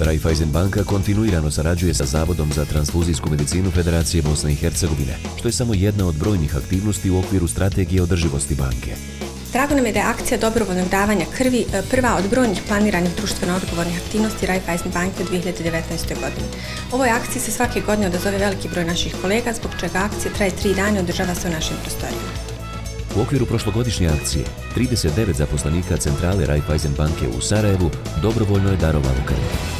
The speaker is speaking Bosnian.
Raiffeisen Banka kontinuirano sarađuje sa Zavodom za transfuzijsku medicinu Federacije Bosne i Hercegovine, što je samo jedna od brojnih aktivnosti u okviru strategije održivosti banke. Drago nam je da je akcija dobrovoljnog davanja krvi e, prva od brojnih planiranih društveno-odgovornih aktivnosti Raiffeisen Banke u 2019. godini. Ovoj akciji se svake godine odazove veliki broj naših kolega, zbog čega akcija traje tri dana i održava se u našim prostorima. U okviru prošlogodišnje akcije, 39 zaposlenika centrale Raiffeisen Banke u Sarajevu dobrovoljno je darovalo krvi.